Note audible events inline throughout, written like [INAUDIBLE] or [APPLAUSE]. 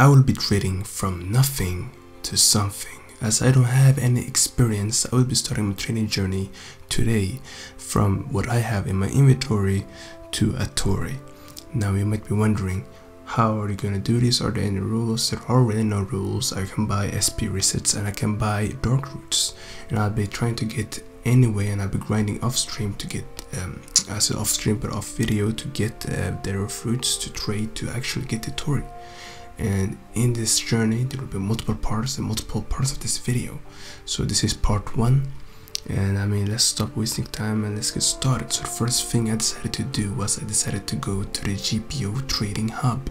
I will be trading from nothing to something. As I don't have any experience, I will be starting my trading journey today from what I have in my inventory to a Tori. Now you might be wondering, how are you gonna do this? Are there any rules? There are really no rules. I can buy SP resets and I can buy dark roots and I'll be trying to get anyway and I'll be grinding off stream to get um, I said off stream but off video to get uh, their fruits to trade to actually get the Tori and in this journey there will be multiple parts and multiple parts of this video. So this is part one. And I mean let's stop wasting time and let's get started. So the first thing I decided to do was I decided to go to the GPO trading hub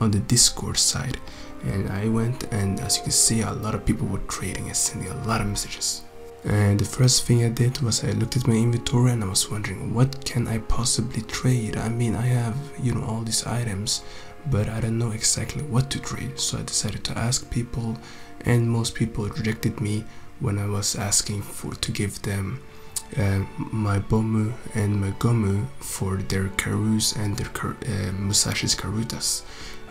on the discord side. And I went and as you can see a lot of people were trading and sending a lot of messages. And the first thing I did was I looked at my inventory and I was wondering what can I possibly trade? I mean I have you know all these items but I don't know exactly what to trade so I decided to ask people and most people rejected me when I was asking for to give them uh, my Bomu and my Gomu for their Karus and their uh, Musashi's Karutas.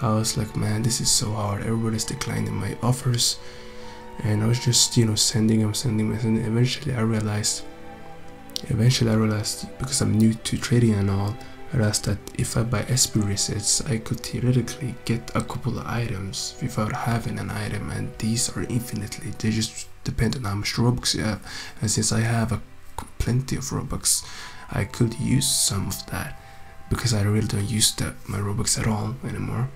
I was like man this is so hard. Everybody's declining my offers. And I was just you know sending them sending them sending. Eventually I realized eventually I realized because I'm new to trading and all Whereas that if I buy SP resets, I could theoretically get a couple of items without having an item and these are infinitely, they just depend on how much Robux you have. And since I have a, plenty of Robux, I could use some of that because I really don't use that, my Robux at all anymore.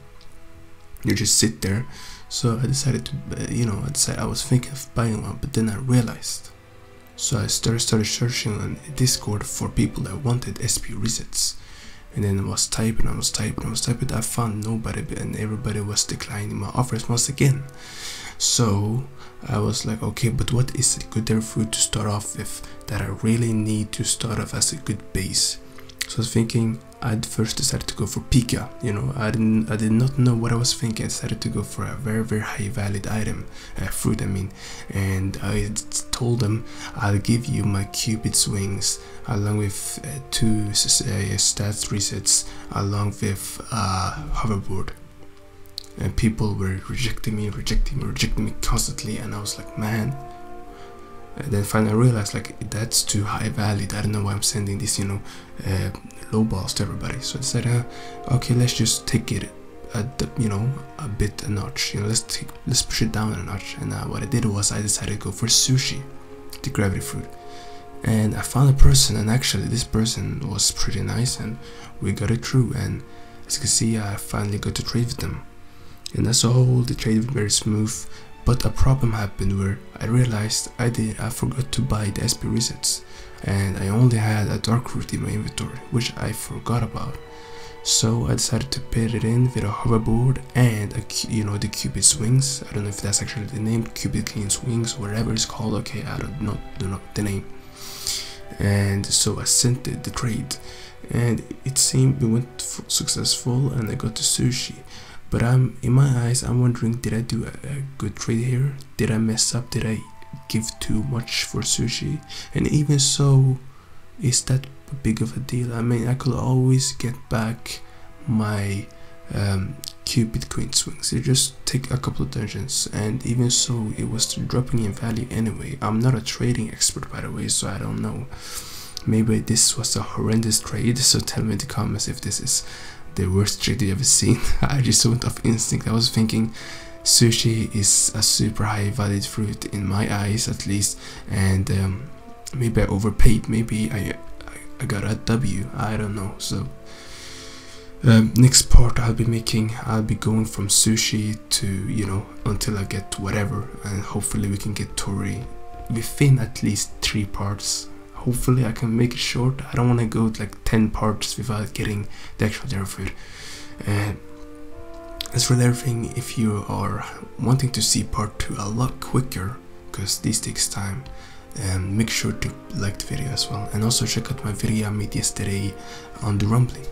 You just sit there. So I decided to, uh, you know, I decided I was thinking of buying one, but then I realized. So I started, started searching on Discord for people that wanted SP resets and then I was typing, I was typing, I was typing. I found nobody, and everybody was declining my offers once again. So I was like, okay, but what is a good fruit to start off with that I really need to start off as a good base? So I was thinking, I'd first decided to go for Pika. You know, I didn't, I did not know what I was thinking. I decided to go for a very, very high valid item, uh, fruit. I mean, and I told them I'll give you my Cupid's wings along with uh, two uh, stats resets, along with uh, hoverboard. And people were rejecting me, rejecting me, rejecting me constantly, and I was like, man, and then finally I realized like that's too high valid I don't know why I'm sending this you know uh, low balls to everybody. So I said uh, okay let's just take it the, you know a bit a notch. You know let's take let's push it down a notch. And uh, what I did was I decided to go for Zushi the gravity fruit. And I found a person and actually this person was pretty nice and we got it through. And as you can see I finally got to trade with them. And as a whole the trade was very smooth but a problem happened where I realized I did I forgot to buy the SP resets and I only had a dark root in my inventory which I forgot about. So I decided to put it in with a hoverboard and a, you know the Cupid swings. I don't know if that's actually the name, Cupid clean swings, whatever it's called. Okay, I don't know, don't know the name. And so I sent it the trade, and it seemed it went successful, and I got the Zushi. But I'm in my eyes, I'm wondering, did I do a, a good trade here? Did I mess up? Did I give too much for Zushi? And even so, is that big of a deal? I mean, I could always get back my um, Cupid Queen swings. It just take a couple of dungeons, and even so, it was dropping in value anyway. I'm not a trading expert, by the way, so I don't know. Maybe this was a horrendous trade, [LAUGHS] so tell me in the comments if this is the worst trick you ever seen. [LAUGHS] I just went off instinct. I was thinking Zushi is a super high valued fruit in my eyes at least and um, maybe I overpaid. Maybe I, I, got a W. I don't know. So um, next part I'll be making I'll be going from Zushi to you know until I get whatever and hopefully we can get Tori within at least three parts hopefully I can make it short. I don't want to go like 10 parts without getting the actual food. And as for everything, if you are wanting to see part 2 a lot quicker, because this takes time, um, make sure to like the video as well. And also check out my video I made yesterday on the rumbling.